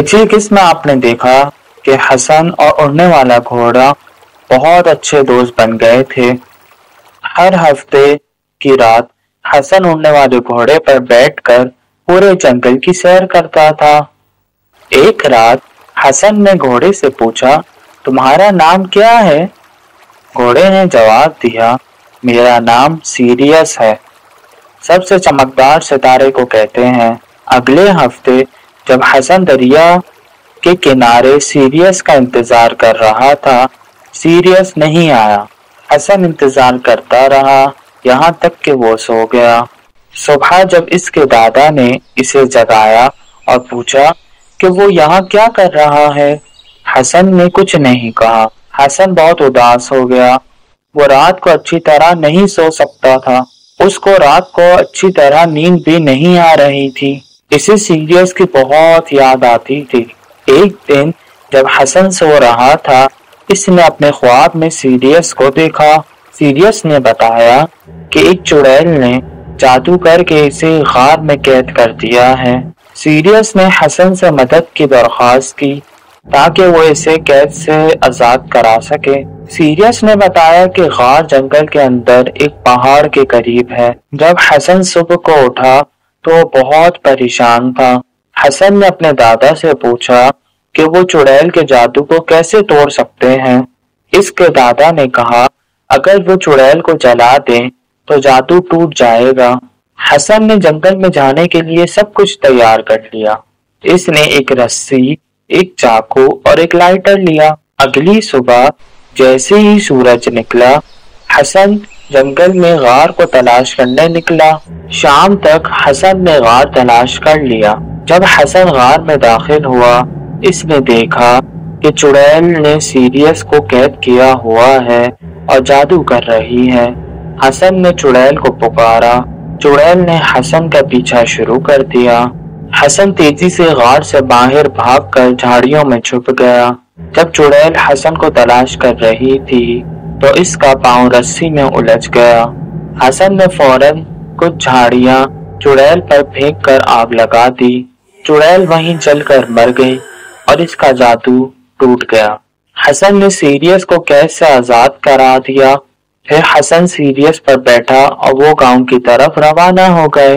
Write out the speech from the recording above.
पिछली किस्त में आपने देखा कि हसन और उड़ने वाला घोड़ा बहुत अच्छे दोस्त बन गए थे। हर हफ़्ते की रात हसन उड़ने वाले घोड़े पर बैठकर पूरे जंगल की सैर करता था। एक रात हसन ने घोड़े से पूछा, तुम्हारा नाम क्या है? घोड़े ने जवाब दिया, मेरा नाम सीरियस है। सबसे चमकदार सितारे को कहते हैं, अगले हफ़्ते जब हसन दरिया के किनारे सीरियस का इंतज़ार कर रहा था, सीरियस नहीं आया। हसन इंतज़ार करता रहा, यहाँ तक कि वो सो गया। सुबह जब इसके दादा ने इसे जगाया और पूछा कि वो यहाँ क्या कर रहा है, हसन ने कुछ नहीं कहा। हसन बहुत उदास हो गया। वो रात को अच्छी तरह नहीं सो सकता था। उसको रात को अच्छी तरह नींद भी नहीं आ रही थी। इसे सीरियस की बहुत याद आती थी। एक दिन जब हसन सो रहा था, इसने अपने ख्वाब में सीरियस को देखा। सीरियस ने बताया कि एक चुड़ैल ने जादू करके इसे गार में कैद कर दिया है। सीरियस ने हसन से मदद की दरख्वास्त की ताकि वो इसे कैद से आज़ाद करा सके। सीरियस ने बताया कि गार जंगल के अंदर एक पहाड़ के करीब है। जब हसन सुबह को उठा तो बहुत परेशान था। हसन ने अपने दादा से पूछा कि वो चुड़ैल के जादू को कैसे तोड़ सकते हैं। इसके दादा ने कहा, अगर वो चुड़ैल को जला दें तो जादू टूट जाएगा। हसन ने जंगल में जाने के लिए सब कुछ तैयार कर लिया। इसने एक रस्सी, एक चाकू और एक लाइटर लिया। अगली सुबह जैसे ही सूरज निकला, हसन जंगल में गार को तलाश करने निकला। शाम तक हसन ने गार तलाश कर लिया। जब हसन गार में दाखिल हुआ, इसने देखा कि चुड़ैल ने सीरियस को कैद किया हुआ है और जादू कर रही है। हसन ने चुड़ैल को पुकारा। चुड़ैल ने हसन का पीछा शुरू कर दिया। हसन तेज़ी से गार से बाहर भागकर झाड़ियों में छुप गया। जब चुड़ैल हसन को तलाश कर रही थी तो इसका पाँव रस्सी में उलझ गया। हसन ने फ़ौरन कुछ झाड़ियाँ चुड़ैल पर फेंक कर आग लगा दी। चुड़ैल वहीं जलकर मर गई और इसका जादू टूट गया। हसन ने सीरियस को कैद से आज़ाद करा दिया? फिर हसन सीरियस पर बैठा और वो गाँव की तरफ़ रवाना हो गए।